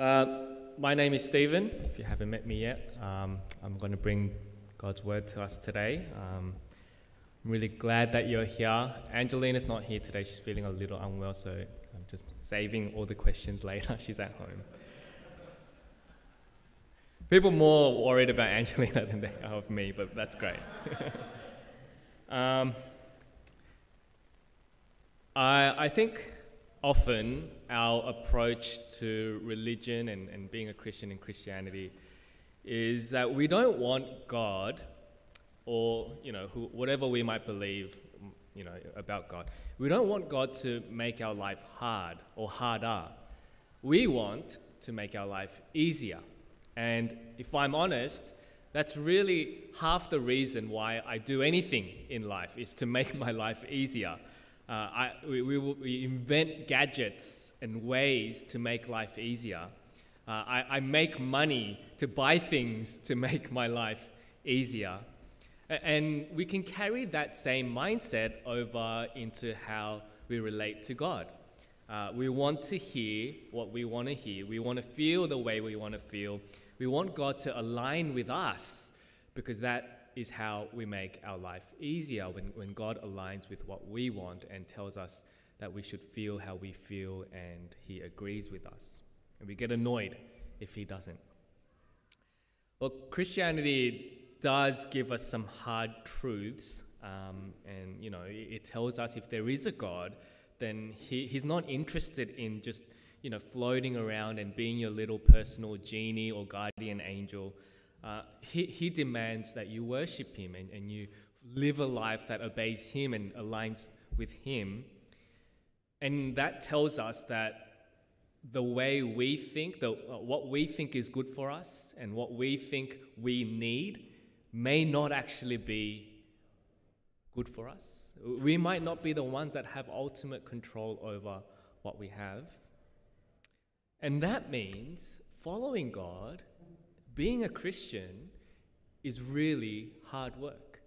Uh, my name is Stephen. If you haven't met me yet, um, I'm going to bring God's word to us today. Um, I'm really glad that you're here. Angelina's not here today. She's feeling a little unwell, so I'm just saving all the questions later. She's at home. People more worried about Angelina than they are of me, but that's great. um, I, I think often our approach to religion and, and being a Christian in Christianity is that we don't want God or you know who, whatever we might believe you know about God. We don't want God to make our life hard or harder. We want to make our life easier. And if I'm honest, that's really half the reason why I do anything in life is to make my life easier. Uh, I, we, we, we, invent gadgets and ways to make life easier. Uh, I, I make money to buy things to make my life easier. And we can carry that same mindset over into how we relate to God. Uh, we want to hear what we want to hear. We want to feel the way we want to feel. We want God to align with us because that is how we make our life easier when, when God aligns with what we want and tells us that we should feel how we feel and He agrees with us. And we get annoyed if He doesn't. Well, Christianity does give us some hard truths, um, and you know, it, it tells us if there is a God, then he, He's not interested in just you know floating around and being your little personal genie or guardian angel. Uh, he, he demands that you worship Him and, and you live a life that obeys Him and aligns with Him. And that tells us that the way we think, the, uh, what we think is good for us, and what we think we need may not actually be good for us. We might not be the ones that have ultimate control over what we have. And that means following God being a Christian is really hard work.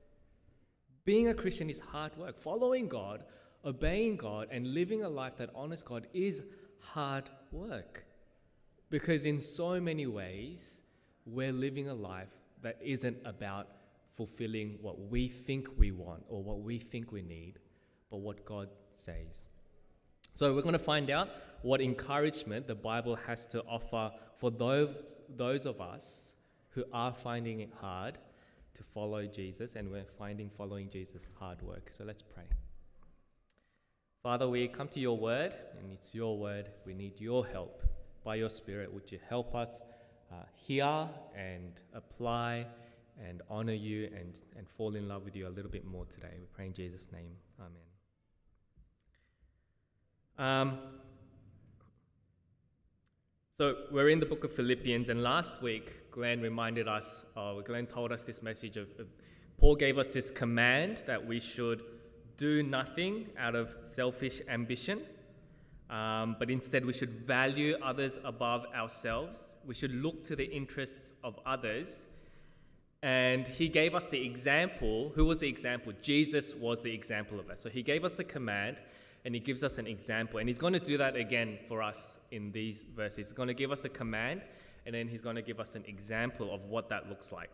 Being a Christian is hard work. Following God, obeying God, and living a life that honors God is hard work. Because in so many ways, we're living a life that isn't about fulfilling what we think we want or what we think we need, but what God says. So we're going to find out what encouragement the Bible has to offer for those, those of us who are finding it hard to follow Jesus and we're finding following Jesus hard work. So let's pray. Father, we come to your word, and it's your word. We need your help. By your Spirit, would you help us uh, hear and apply and honor you and, and fall in love with you a little bit more today? We pray in Jesus' name. Amen. Um, so we're in the book of Philippians, and last week Glenn reminded us, uh, Glenn told us this message of, of Paul gave us this command that we should do nothing out of selfish ambition, um, but instead we should value others above ourselves. We should look to the interests of others. And he gave us the example. Who was the example? Jesus was the example of that. So he gave us a command and he gives us an example. And he's going to do that again for us in these verses. He's going to give us a command, and then he's going to give us an example of what that looks like.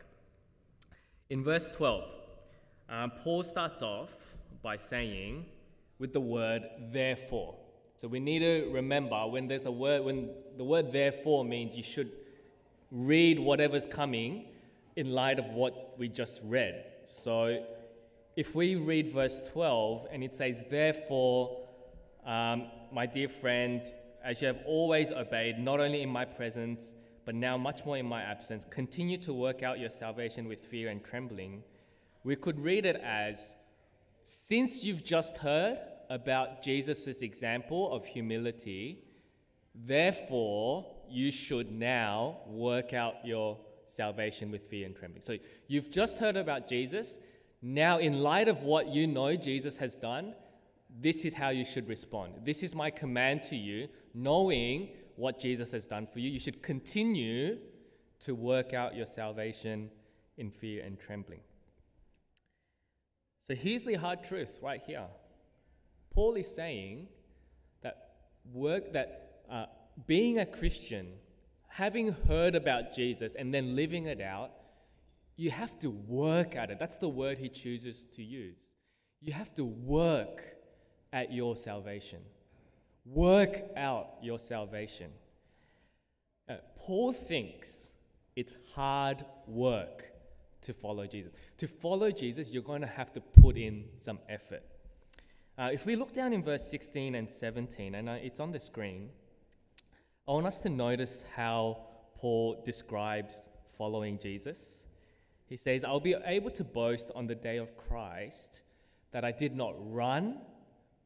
In verse 12, um, Paul starts off by saying, with the word therefore. So we need to remember when there's a word, when the word therefore means you should read whatever's coming in light of what we just read. So if we read verse 12 and it says, Therefore, um, my dear friends, as you have always obeyed, not only in my presence, but now much more in my absence, continue to work out your salvation with fear and trembling. We could read it as, Since you've just heard about Jesus' example of humility, therefore you should now work out your salvation with fear and trembling. So you've just heard about Jesus. Now, in light of what you know Jesus has done, this is how you should respond. This is my command to you, knowing what Jesus has done for you. You should continue to work out your salvation in fear and trembling. So here's the hard truth right here. Paul is saying that work that uh, being a Christian having heard about Jesus and then living it out, you have to work at it. That's the word he chooses to use. You have to work at your salvation. Work out your salvation. Uh, Paul thinks it's hard work to follow Jesus. To follow Jesus, you're going to have to put in some effort. Uh, if we look down in verse 16 and 17, and uh, it's on the screen, I want us to notice how Paul describes following Jesus. He says, I'll be able to boast on the day of Christ that I did not run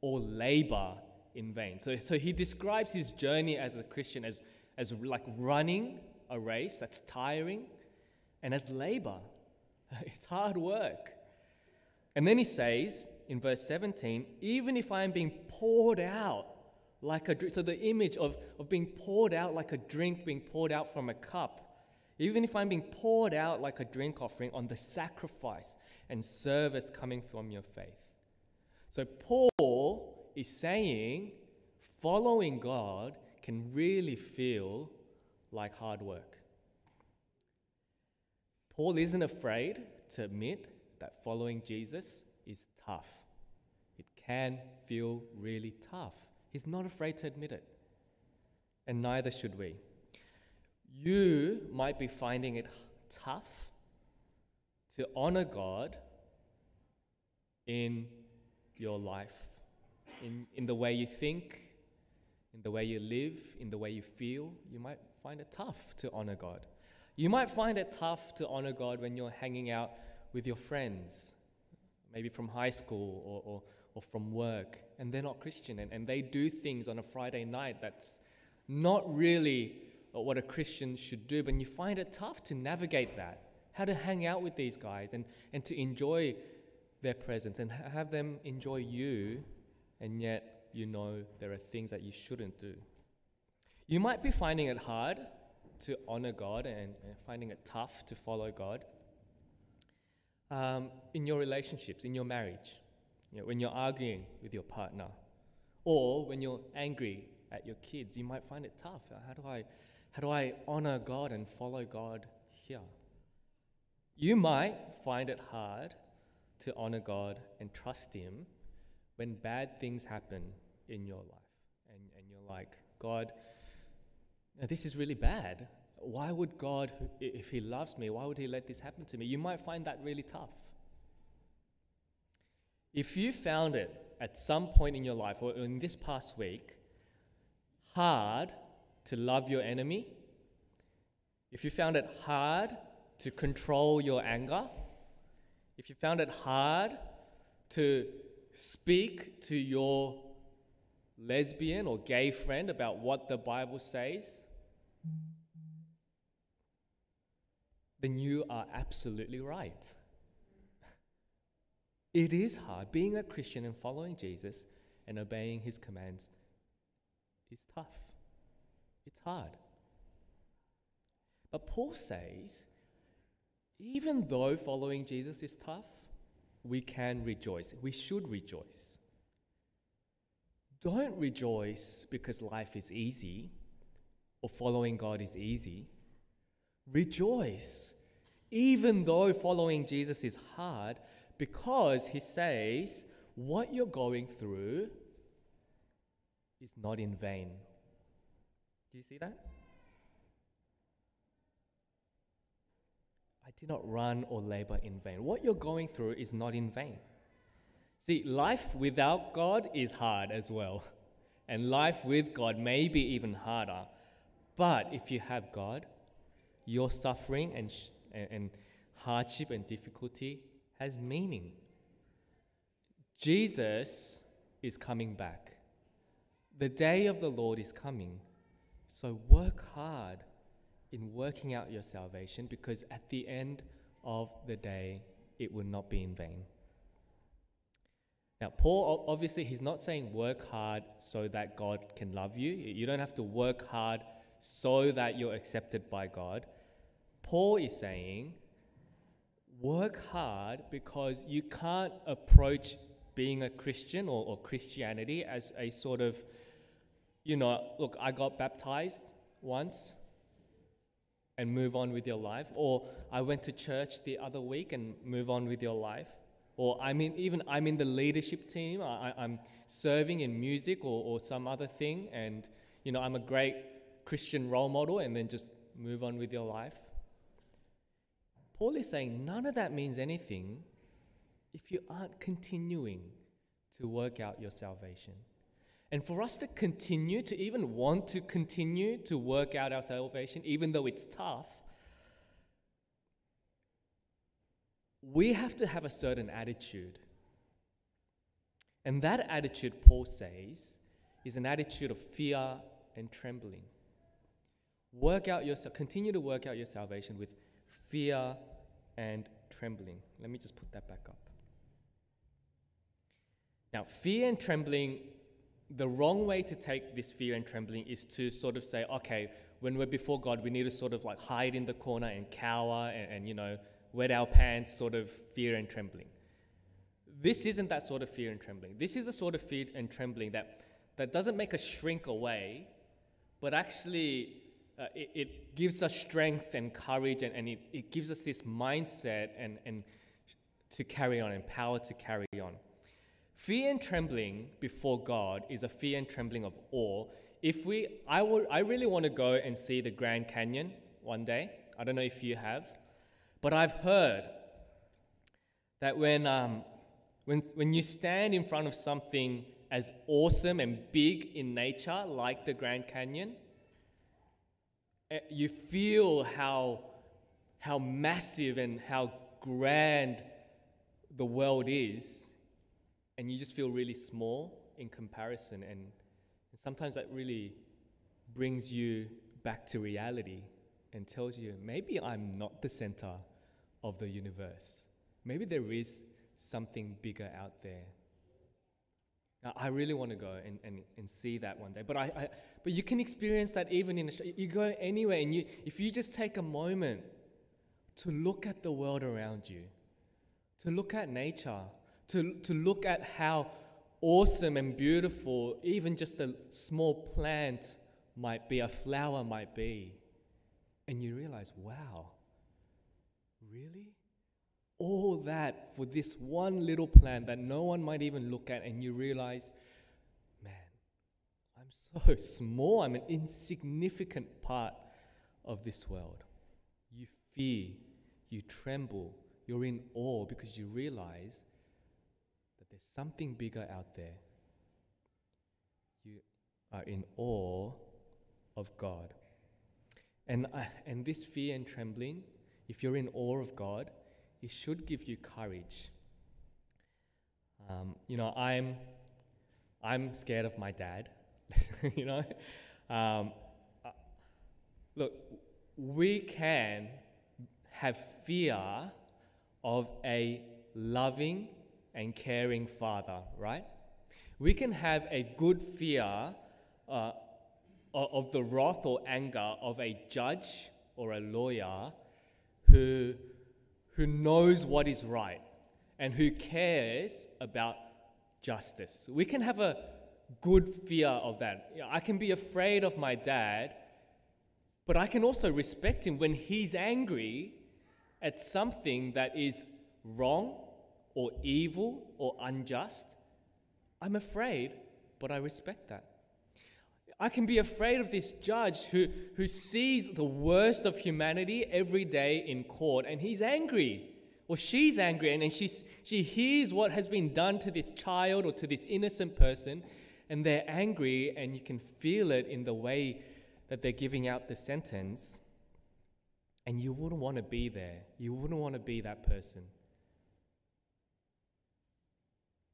or labor in vain. So, so he describes his journey as a Christian as, as like running a race that's tiring and as labor. It's hard work. And then he says in verse 17, even if I am being poured out like a drink, so the image of, of being poured out like a drink being poured out from a cup, even if I'm being poured out like a drink offering on the sacrifice and service coming from your faith. So Paul is saying following God can really feel like hard work. Paul isn't afraid to admit that following Jesus is tough. It can feel really tough. He's not afraid to admit it. And neither should we. You might be finding it tough to honor God in your life, in, in the way you think, in the way you live, in the way you feel. You might find it tough to honor God. You might find it tough to honor God when you're hanging out with your friends, maybe from high school or, or, or from work, and they're not Christian, and, and they do things on a Friday night that's not really what a Christian should do, but you find it tough to navigate that, how to hang out with these guys and, and to enjoy their presence and have them enjoy you, and yet you know there are things that you shouldn't do. You might be finding it hard to honor God and, and finding it tough to follow God um, in your relationships, in your marriage, you know, when you're arguing with your partner, or when you're angry at your kids, you might find it tough. How do I, how do I honor God and follow God here? You might find it hard to honor God and trust Him when bad things happen in your life. And, and you're like, God, this is really bad. Why would God, if He loves me, why would He let this happen to me? You might find that really tough. If you found it at some point in your life or in this past week hard to love your enemy, if you found it hard to control your anger, if you found it hard to speak to your lesbian or gay friend about what the Bible says, then you are absolutely right. It is hard. Being a Christian and following Jesus and obeying his commands is tough. It's hard. But Paul says, even though following Jesus is tough, we can rejoice. We should rejoice. Don't rejoice because life is easy or following God is easy. Rejoice, even though following Jesus is hard, because he says what you're going through is not in vain. Do you see that? I did not run or labor in vain. What you're going through is not in vain. See, life without God is hard as well. And life with God may be even harder. But if you have God, your suffering and, sh- and hardship and difficulty has meaning. Jesus is coming back. The day of the Lord is coming. So work hard in working out your salvation because at the end of the day, it will not be in vain. Now, Paul, obviously, he's not saying work hard so that God can love you. You don't have to work hard so that you're accepted by God. Paul is saying, work hard because you can't approach being a Christian or, or Christianity as a sort of, you know, look, I got baptized once and move on with your life. Or I went to church the other week and move on with your life. Or I mean, even I'm in the leadership team. I, am serving in music or, or some other thing, and you know I'm a great Christian role model, and then just move on with your life. Paul is saying none of that means anything if you aren't continuing to work out your salvation. And for us to continue, to even want to continue to work out our salvation, even though it's tough, we have to have a certain attitude. And that attitude, Paul says, is an attitude of fear and trembling. Work out your, continue to work out your salvation with fear and trembling. Let me just put that back up. Now, fear and trembling the wrong way to take this fear and trembling is to sort of say, okay, when we're before God, we need to sort of like hide in the corner and cower and, and you know, wet our pants, sort of fear and trembling. This isn't that sort of fear and trembling. This is a sort of fear and trembling that, that doesn't make us shrink away, but actually uh, it, it, gives us strength and courage and, and it, it gives us this mindset and, and to carry on and power to carry on. Fear and trembling before God is a fear and trembling of awe. If we, I, would, I really want to go and see the Grand Canyon one day. I don't know if you have, but I've heard that when, um, when, when you stand in front of something as awesome and big in nature, like the Grand Canyon, eh, you feel how, how massive and how grand the world is and you just feel really small in comparison. And, and sometimes that really brings you back to reality and tells you maybe I'm not the center of the universe. Maybe there is something bigger out there. Now, I really want to go and, and, and see that one day. But, I, I but you can experience that even in a You go anywhere, and you, if you just take a moment to look at the world around you, to look at nature, to, to look at how awesome and beautiful even just a small plant might be, a flower might be. And you realize, wow, really? All that for this one little plant that no one might even look at, and you realize, man, I'm so small, I'm an insignificant part of this world. You fear, you tremble, you're in awe because you realize there's something bigger out there. You are in awe of God. And, uh, and this fear and trembling, if you're in awe of God, it should give you courage. Um, you know, I'm, I'm scared of my dad. you know, um, uh, look, we can have fear of a loving and caring father, right? We can have a good fear uh, of the wrath or anger of a judge or a lawyer who, who knows what is right and who cares about justice. We can have a good fear of that. I can be afraid of my dad, but I can also respect him when he's angry at something that is wrong or evil or unjust, I'm afraid, but I respect that. I can be afraid of this judge who, who sees the worst of humanity every day in court and he's angry or she's angry and, and she's, she hears what has been done to this child or to this innocent person and they're angry and you can feel it in the way that they're giving out the sentence. And you wouldn't want to be there. You wouldn't want to be that person.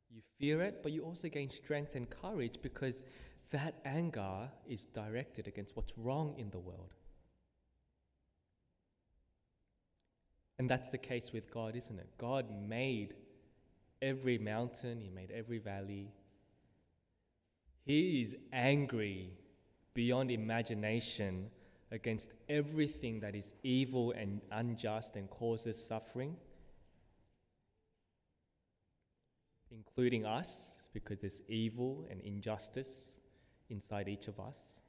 You fear it, but you also gain strength and courage because that anger is directed against what's wrong in the world. And that's the case with God, isn't it? God made every mountain, He made every valley. He is angry beyond imagination against everything that is evil and unjust and causes suffering. Including us, because there's evil and injustice inside each of us.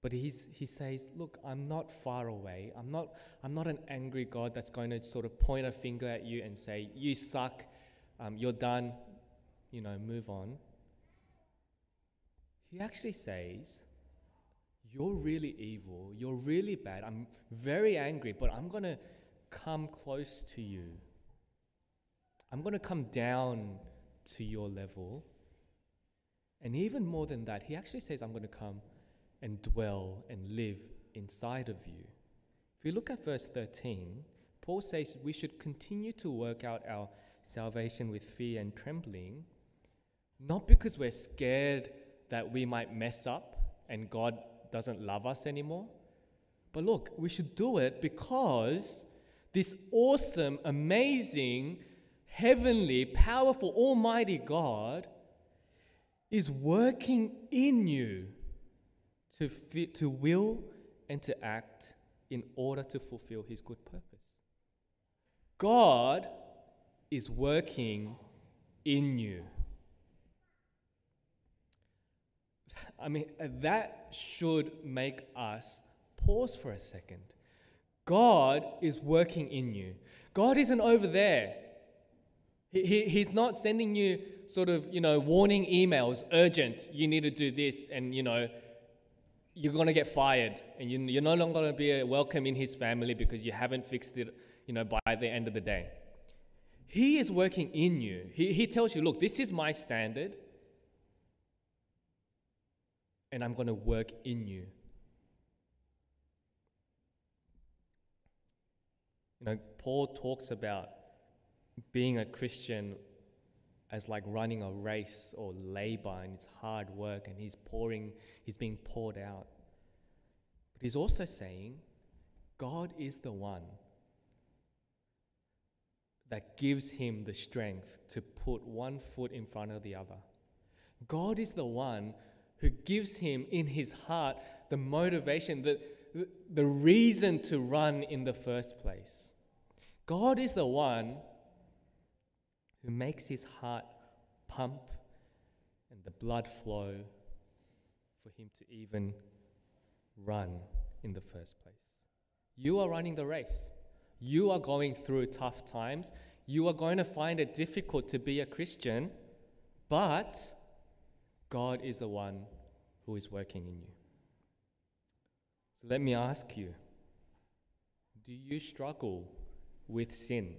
But he's, he says, Look, I'm not far away. I'm not, I'm not an angry God that's going to sort of point a finger at you and say, You suck, um, you're done, you know, move on. He actually says, You're really evil, you're really bad, I'm very angry, but I'm going to come close to you. I'm going to come down to your level. And even more than that, he actually says, I'm going to come and dwell and live inside of you. If you look at verse 13, Paul says we should continue to work out our salvation with fear and trembling, not because we're scared that we might mess up and God doesn't love us anymore. But look, we should do it because this awesome, amazing, heavenly, powerful, almighty God is working in you to, fit, to will and to act in order to fulfill his good purpose. God is working in you. I mean, that should make us pause for a second. God is working in you. God isn't over there. He, he, he's not sending you sort of, you know, warning emails, urgent, you need to do this, and, you know, you're going to get fired and you, are no longer going to be uh, welcome in his family because you haven't fixed it you know by the end of the day. He is working in you. He, he tells you look this is my standard and i'm going to work in you. You know paul talks about being a christian as like running a race or labor and it's hard work and he's pouring, he's being poured out. But he's also saying God is the one that gives him the strength to put one foot in front of the other. God is the one who gives him in his heart the motivation, the, the reason to run in the first place. God is the one who makes his heart pump and the blood flow for him to even run in the first place. You are running the race. You are going through tough times. You are going to find it difficult to be a Christian, but God is the one who is working in you. So let me ask you do you struggle with sin?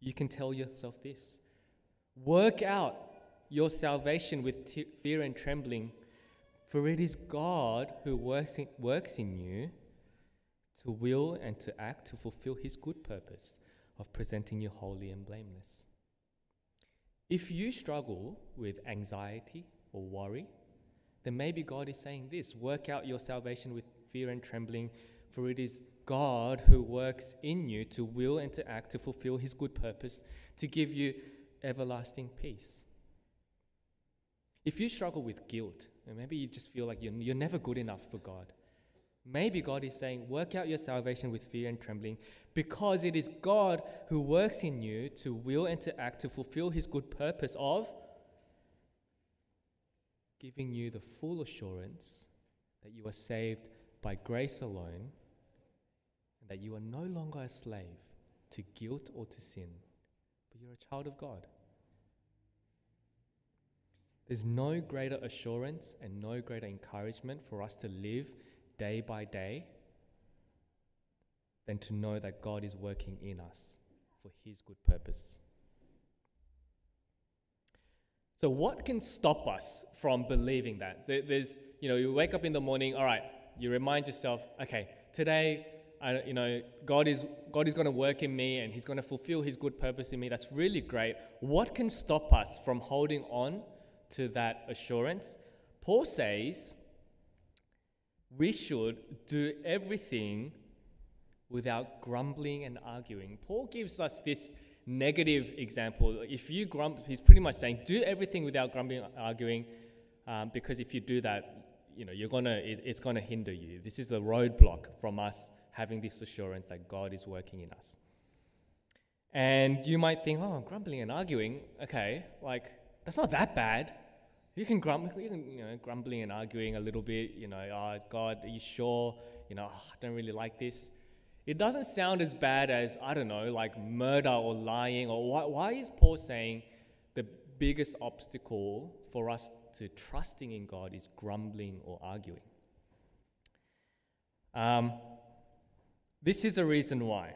You can tell yourself this Work out your salvation with t- fear and trembling, for it is God who works in, works in you to will and to act to fulfill his good purpose of presenting you holy and blameless. If you struggle with anxiety or worry, then maybe God is saying this work out your salvation with fear and trembling, for it is God who works in you to will and to act to fulfill his good purpose to give you everlasting peace. If you struggle with guilt, and maybe you just feel like you're, you're never good enough for God, maybe God is saying, work out your salvation with fear and trembling because it is God who works in you to will and to act to fulfill his good purpose of giving you the full assurance that you are saved by grace alone that you are no longer a slave to guilt or to sin, but you're a child of God. There's no greater assurance and no greater encouragement for us to live day by day than to know that God is working in us for His good purpose. So, what can stop us from believing that? There's, you know, you wake up in the morning, all right, you remind yourself, okay, today I, you know, God is, God is going to work in me and He's going to fulfill His good purpose in me. That's really great. What can stop us from holding on to that assurance? Paul says we should do everything without grumbling and arguing. Paul gives us this negative example. If you grumble, he's pretty much saying do everything without grumbling and arguing, um, because if you do that, you know, you're gonna, it, it's gonna hinder you. This is a roadblock from us having this assurance that God is working in us. And you might think, oh, I'm grumbling and arguing, okay, like, that's not that bad. you can grumble, you can, you know, grumbling and arguing a little bit, you know, oh, God, are you sure? You know, oh, I don't really like this. It doesn't sound as bad as, I don't know, like murder or lying, or why, why is Paul saying the biggest obstacle for us to trusting in God is grumbling or arguing? Um, this is a reason why.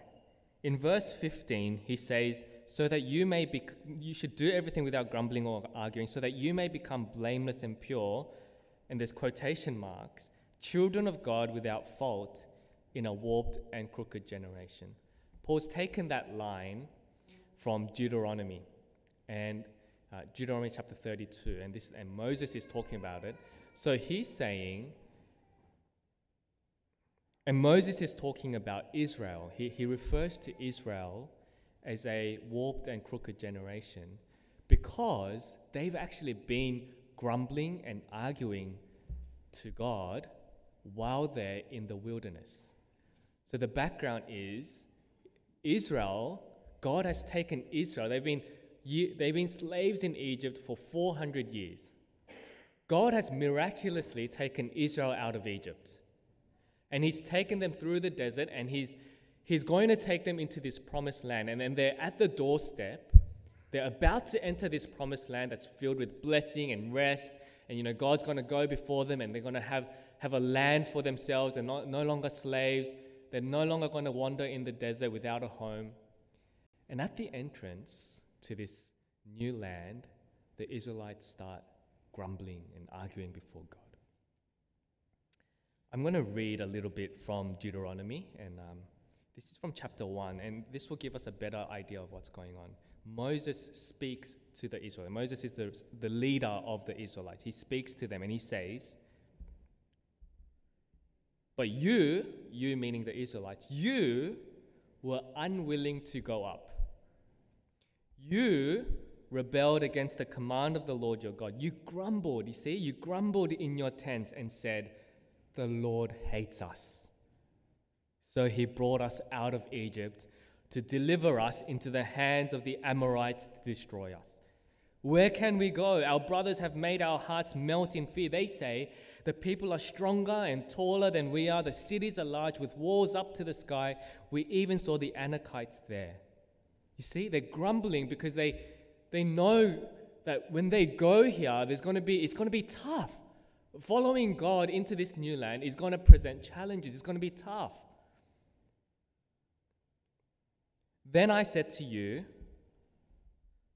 In verse 15, he says, So that you may be, you should do everything without grumbling or arguing, so that you may become blameless and pure, and there's quotation marks, children of God without fault in a warped and crooked generation. Paul's taken that line from Deuteronomy and uh, Deuteronomy chapter 32, and, this, and Moses is talking about it. So he's saying, and Moses is talking about Israel. He, he refers to Israel as a warped and crooked generation because they've actually been grumbling and arguing to God while they're in the wilderness. So the background is Israel, God has taken Israel. They've been, they've been slaves in Egypt for 400 years. God has miraculously taken Israel out of Egypt. And he's taken them through the desert and he's, he's going to take them into this promised land. And then they're at the doorstep. They're about to enter this promised land that's filled with blessing and rest. And, you know, God's going to go before them and they're going to have, have a land for themselves and not, no longer slaves. They're no longer going to wander in the desert without a home. And at the entrance to this new land, the Israelites start grumbling and arguing before God. I'm going to read a little bit from Deuteronomy, and um, this is from chapter 1, and this will give us a better idea of what's going on. Moses speaks to the Israelites. Moses is the, the leader of the Israelites. He speaks to them and he says, But you, you meaning the Israelites, you were unwilling to go up. You rebelled against the command of the Lord your God. You grumbled, you see, you grumbled in your tents and said, the Lord hates us. So he brought us out of Egypt to deliver us into the hands of the Amorites to destroy us. Where can we go? Our brothers have made our hearts melt in fear. They say, The people are stronger and taller than we are. The cities are large with walls up to the sky. We even saw the Anakites there. You see, they're grumbling because they, they know that when they go here, there's going to be, it's going to be tough. Following God into this new land is going to present challenges, it's going to be tough. Then I said to you,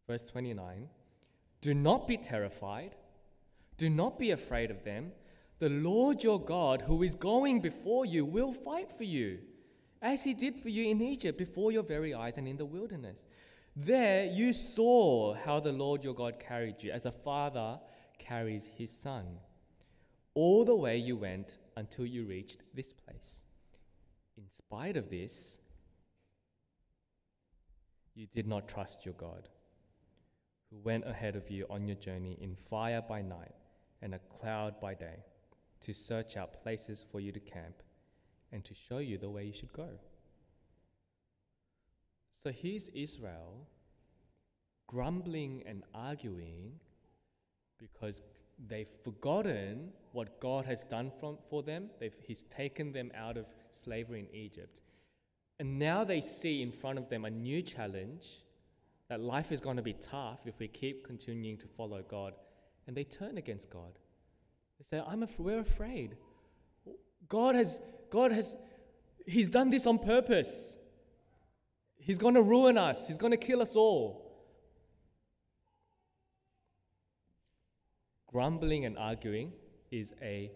verse 29, do not be terrified, do not be afraid of them. The Lord your God, who is going before you, will fight for you, as he did for you in Egypt before your very eyes and in the wilderness. There you saw how the Lord your God carried you, as a father carries his son all the way you went until you reached this place. In spite of this, you did not trust your God, who went ahead of you on your journey in fire by night and a cloud by day to search out places for you to camp and to show you the way you should go. So here's Israel grumbling and arguing because they've forgotten what God has done from, for them. They've, he's taken them out of slavery in Egypt. And now they see in front of them a new challenge that life is going to be tough if we keep continuing to follow God. And they turn against God. They say, I'm af- we're afraid. God has, God has, He's done this on purpose. He's going to ruin us. He's going to kill us all. Grumbling and arguing is a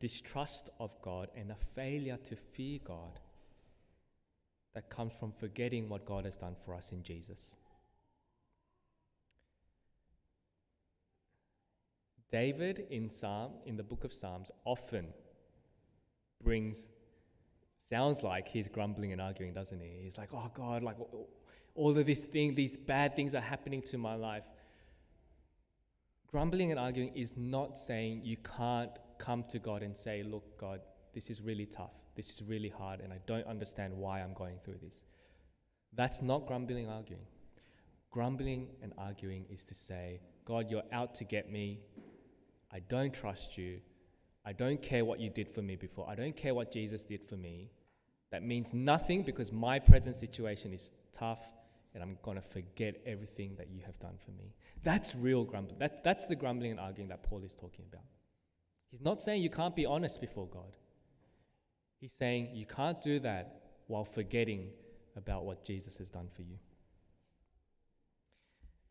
distrust of God and a failure to fear God that comes from forgetting what God has done for us in Jesus. David in Psalm in the book of Psalms often brings sounds like he's grumbling and arguing, doesn't he? He's like, "Oh God, like all of these things, these bad things are happening to my life. Grumbling and arguing is not saying you can't come to God and say, Look, God, this is really tough. This is really hard, and I don't understand why I'm going through this. That's not grumbling and arguing. Grumbling and arguing is to say, God, you're out to get me. I don't trust you. I don't care what you did for me before. I don't care what Jesus did for me. That means nothing because my present situation is tough and I'm going to forget everything that you have done for me. That's real grumbling. That, that's the grumbling and arguing that Paul is talking about. He's not saying you can't be honest before God. He's saying you can't do that while forgetting about what Jesus has done for you.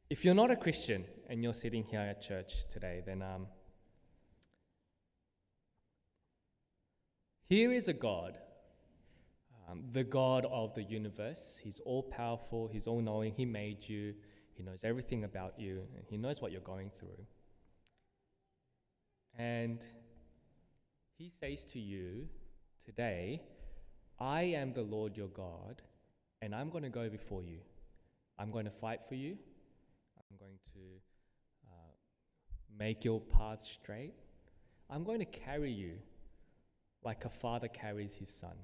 If you're not a Christian and you're sitting here at church today, then um, here is a God um, the God of the universe. He's all powerful, He's all knowing, He made you, He knows everything about you, and He knows what you're going through. And He says to you today, I am the Lord your God, and I'm going to go before you. I'm going to fight for you. I'm going to uh, make your path straight. I'm going to carry you like a father carries his son.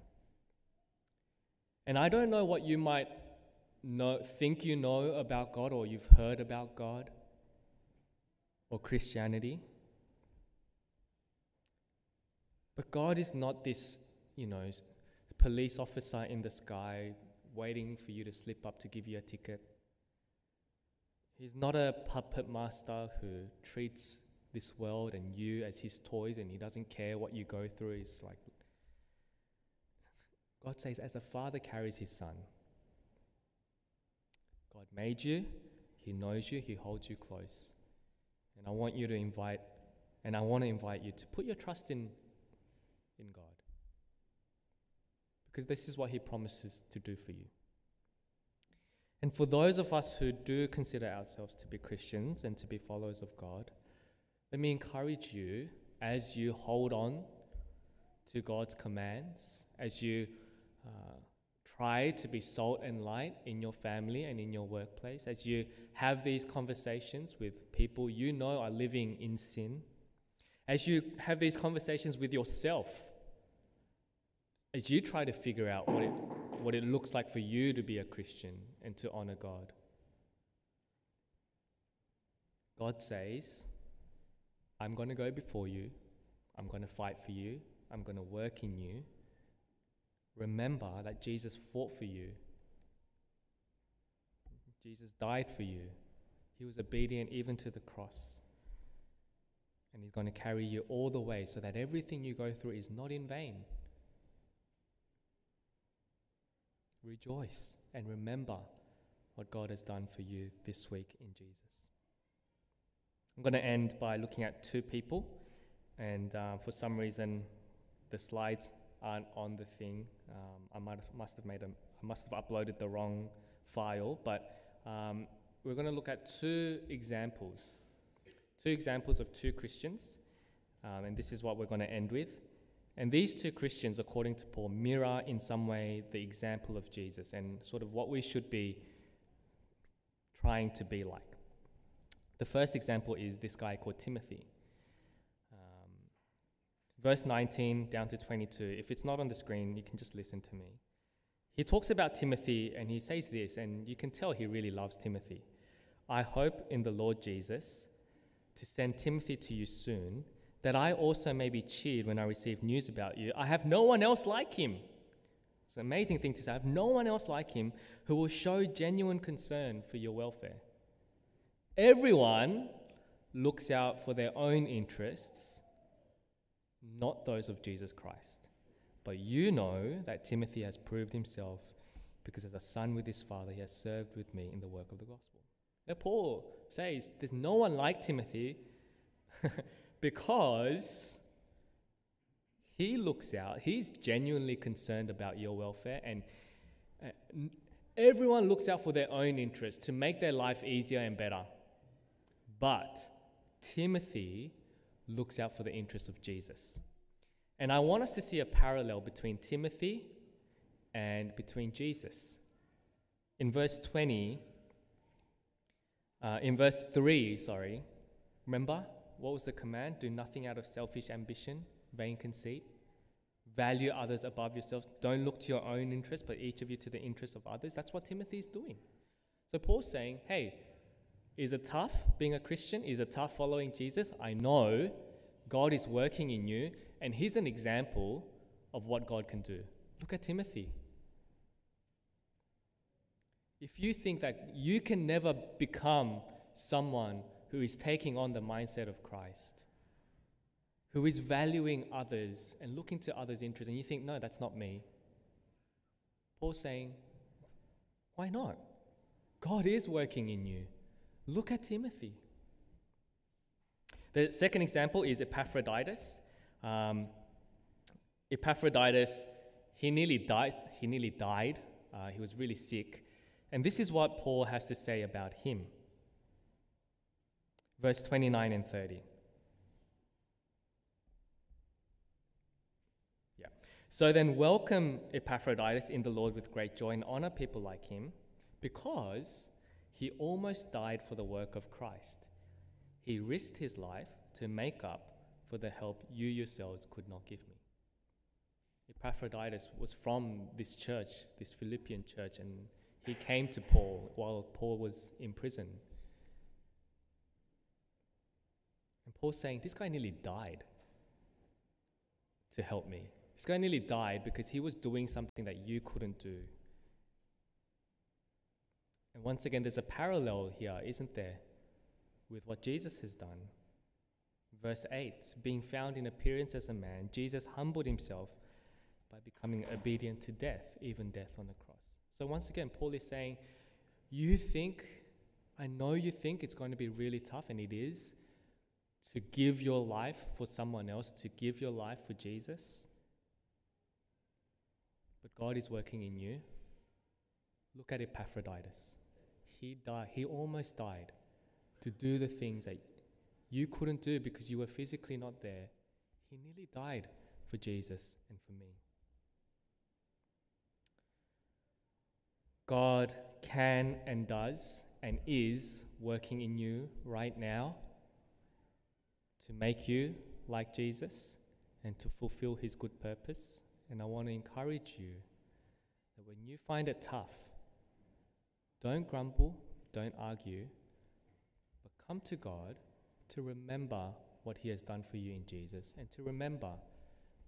And I don't know what you might know, think you know about God or you've heard about God or Christianity. But God is not this, you know, police officer in the sky waiting for you to slip up to give you a ticket. He's not a puppet master who treats this world and you as his toys and he doesn't care what you go through. He's like, God says, as a father carries his son, God made you, he knows you, he holds you close. And I want you to invite, and I want to invite you to put your trust in, in God. Because this is what he promises to do for you. And for those of us who do consider ourselves to be Christians and to be followers of God, let me encourage you as you hold on to God's commands, as you uh, try to be salt and light in your family and in your workplace, as you have these conversations with people you know are living in sin, as you have these conversations with yourself, as you try to figure out what it, what it looks like for you to be a Christian and to honor God. God says, I'm going to go before you, I'm going to fight for you, I'm going to work in you remember that Jesus fought for you. Jesus died for you. He was obedient even to the cross. And He's going to carry you all the way so that everything you go through is not in vain. Rejoice and remember what God has done for you this week in Jesus. I'm going to end by looking at two people, and uh, for some reason, the slides aren't on the thing. Um, I might have, must have made a, I must have uploaded the wrong file, but um, we're going to look at two examples, two examples of two Christians, um, and this is what we're going to end with. And these two Christians, according to Paul, mirror in some way the example of Jesus and sort of what we should be trying to be like. The first example is this guy called Timothy verse 19 down to 22. If it's not on the screen, you can just listen to me. He talks about Timothy and he says this, and you can tell he really loves Timothy. I hope in the Lord Jesus to send Timothy to you soon, that I also may be cheered when I receive news about you. I have no one else like him. It's an amazing thing to say. I have no one else like him who will show genuine concern for your welfare. Everyone looks out for their own interests not those of Jesus Christ. But you know that Timothy has proved himself because as a son with his father, he has served with me in the work of the gospel. Now, Paul says there's no one like Timothy because he looks out, he's genuinely concerned about your welfare, and uh, everyone looks out for their own interests to make their life easier and better. But Timothy looks out for the interests of Jesus. And I want us to see a parallel between Timothy and between Jesus. In verse 20, uh, in verse 3, sorry, remember what was the command? Do nothing out of selfish ambition, vain conceit. Value others above yourselves. Don't look to your own interests, but each of you to the interests of others. That's what Timothy is doing. So Paul's saying, hey, is it tough being a Christian? Is it tough following Jesus? I know, God is working in you, and he's an example of what God can do. Look at Timothy. If you think that you can never become someone who is taking on the mindset of Christ, who is valuing others and looking to others' interests, and you think, no, that's not me, Paul's saying, why not? God is working in you. Look at Timothy. The second example is Epaphroditus. Um, Epaphroditus, he nearly died. He nearly died. Uh, he was really sick. And this is what Paul has to say about him. Verse 29 and 30. Yeah. So then, welcome Epaphroditus in the Lord with great joy and honor people like him because he almost died for the work of Christ. He risked his life to make up for the help you yourselves could not give me. Epaphroditus was from this church, this Philippian church, and he came to Paul while Paul was in prison. And Paul's saying, This guy nearly died to help me. This guy nearly died because he was doing something that you couldn't do. And once again, there's a parallel here, isn't there, with what Jesus has done. Verse 8 Being found in appearance as a man, Jesus humbled himself by becoming obedient to death, even death on the cross. So, once again, Paul is saying, You think, I know you think it's going to be really tough, and it is, to give your life for someone else, to give your life for Jesus. But God is working in you. Look at Epaphroditus. He died, he almost died to do the things that you couldn't do because you were physically not there. He nearly died for Jesus and for me. God can and does and is working in you right now to make you like Jesus and to fulfill his good purpose. And I want to encourage you that when you find it tough, don't grumble, don't argue, but come to God to remember what He has done for you in Jesus and to remember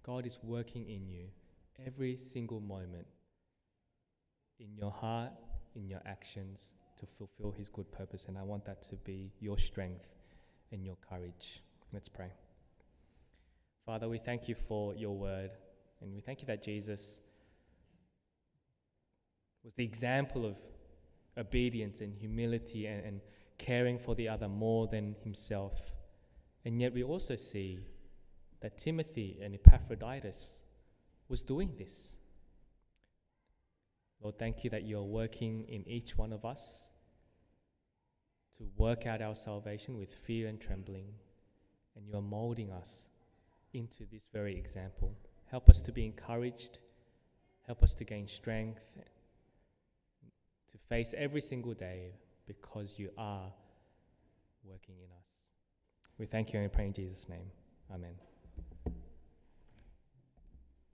God is working in you every single moment in your heart, in your actions to fulfill His good purpose. And I want that to be your strength and your courage. Let's pray. Father, we thank you for your word, and we thank you that Jesus was the example of obedience and humility and, and caring for the other more than himself. And yet we also see that Timothy and Epaphroditus was doing this. Lord, thank you that you're working in each one of us to work out our salvation with fear and trembling, and you are molding us into this very example. Help us to be encouraged, help us to gain strength, face every single day because you are working in us. We thank you and we pray in Jesus' name. Amen.